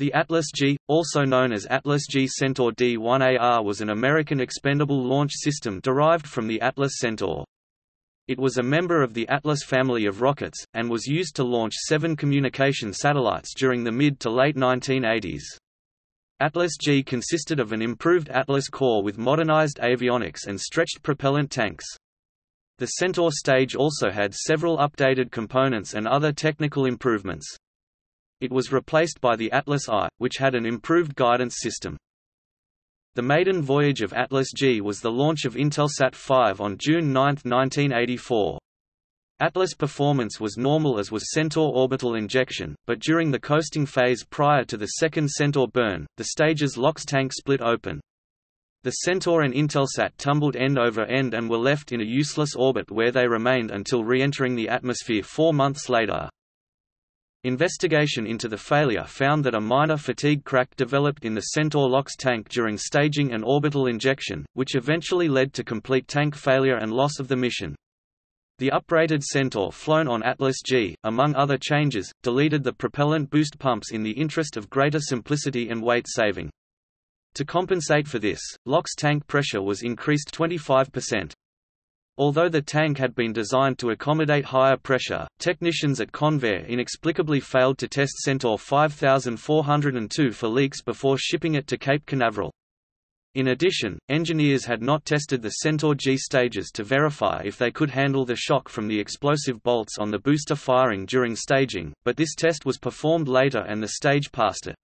The Atlas G, also known as Atlas G Centaur D-1AR was an American expendable launch system derived from the Atlas Centaur. It was a member of the Atlas family of rockets, and was used to launch seven communication satellites during the mid to late 1980s. Atlas G consisted of an improved Atlas core with modernized avionics and stretched propellant tanks. The Centaur stage also had several updated components and other technical improvements. It was replaced by the Atlas I, which had an improved guidance system. The maiden voyage of Atlas G was the launch of Intelsat 5 on June 9, 1984. Atlas performance was normal as was Centaur orbital injection, but during the coasting phase prior to the second Centaur burn, the stage's LOX tank split open. The Centaur and Intelsat tumbled end over end and were left in a useless orbit where they remained until re-entering the atmosphere four months later. Investigation into the failure found that a minor fatigue crack developed in the Centaur LOX tank during staging and orbital injection, which eventually led to complete tank failure and loss of the mission. The uprated Centaur flown on Atlas G, among other changes, deleted the propellant boost pumps in the interest of greater simplicity and weight saving. To compensate for this, LOX tank pressure was increased 25%. Although the tank had been designed to accommodate higher pressure, technicians at Convair inexplicably failed to test Centaur 5402 for leaks before shipping it to Cape Canaveral. In addition, engineers had not tested the Centaur G stages to verify if they could handle the shock from the explosive bolts on the booster firing during staging, but this test was performed later and the stage passed it.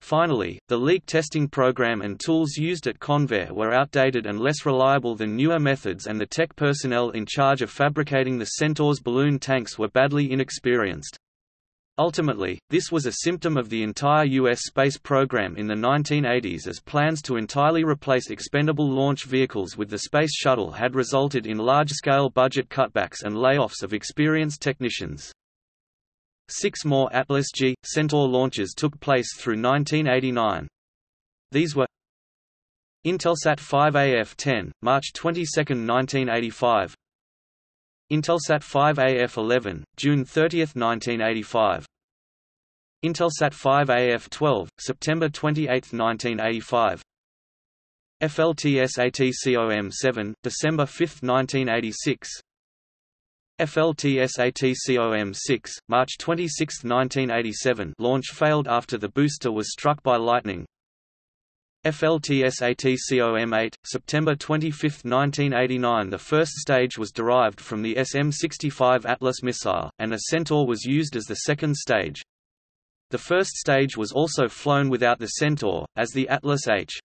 Finally, the leak testing program and tools used at Convair were outdated and less reliable than newer methods and the tech personnel in charge of fabricating the Centaur's balloon tanks were badly inexperienced. Ultimately, this was a symptom of the entire U.S. space program in the 1980s as plans to entirely replace expendable launch vehicles with the Space Shuttle had resulted in large-scale budget cutbacks and layoffs of experienced technicians. Six more Atlas G, Centaur launches took place through 1989. These were Intelsat 5AF-10, March 22, 1985 Intelsat 5AF-11, June 30, 1985 Intelsat 5AF-12, September 28, 1985 FLTSATCOM-7, December 5, 1986 FLTSATCOM-6, March 26, 1987 launch failed after the booster was struck by lightning. FLTSATCOM-8, September 25, 1989 The first stage was derived from the SM-65 Atlas missile, and a Centaur was used as the second stage. The first stage was also flown without the Centaur, as the Atlas H.